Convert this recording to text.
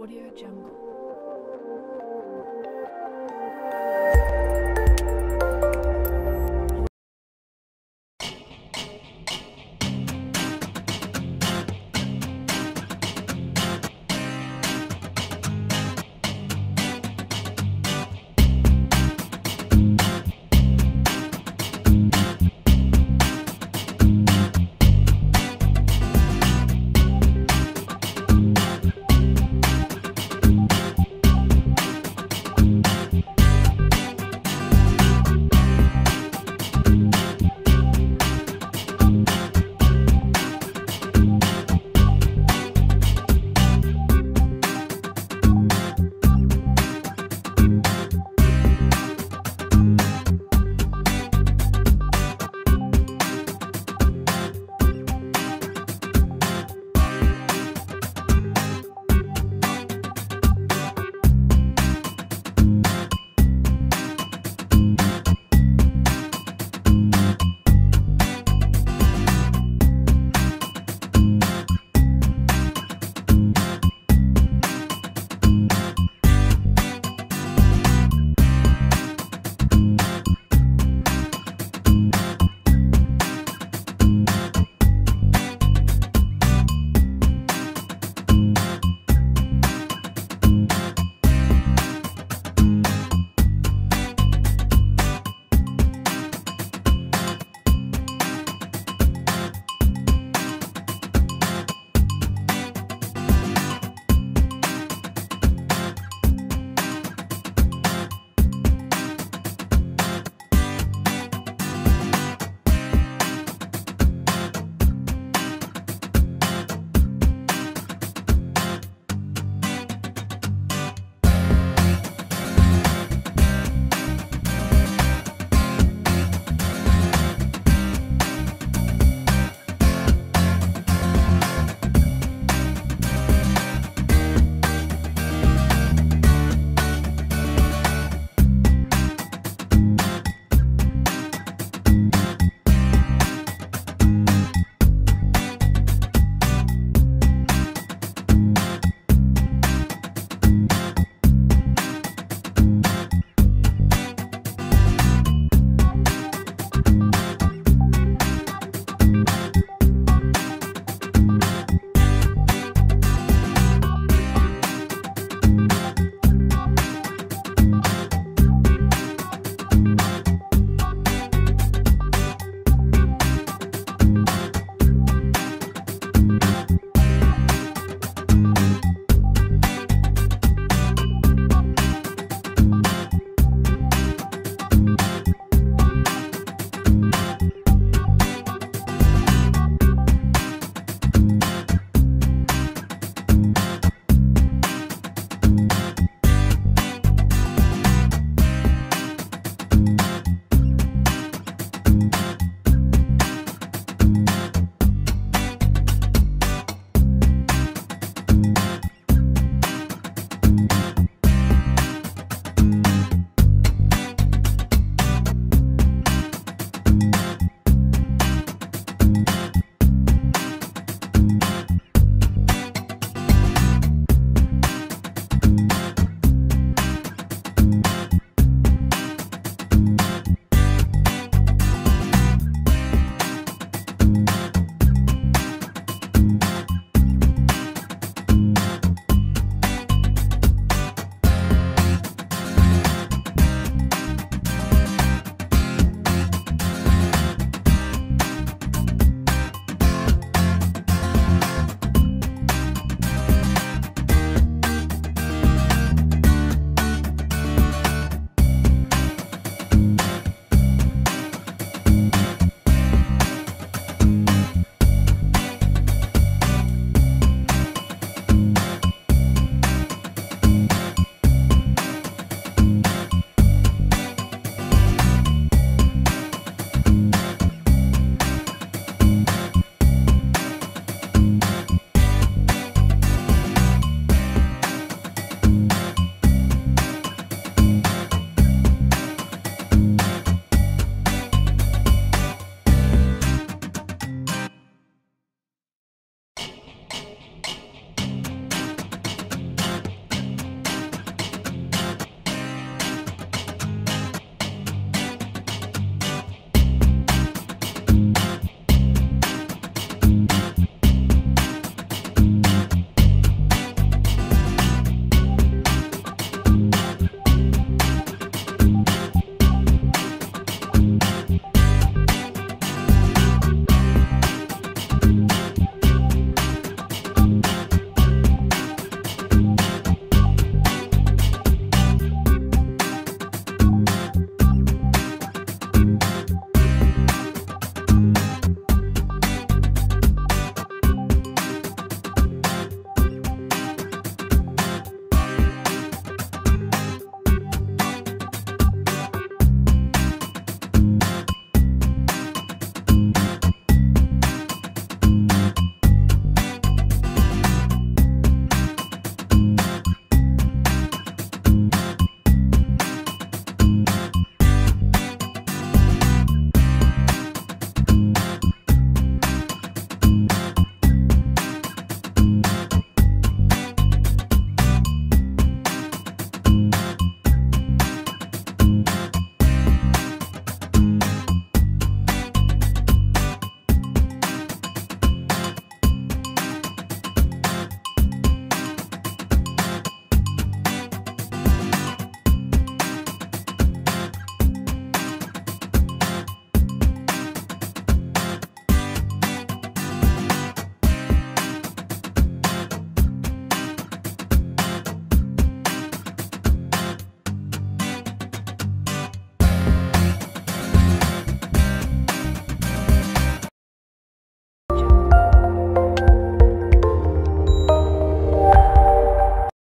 Audio Jungle.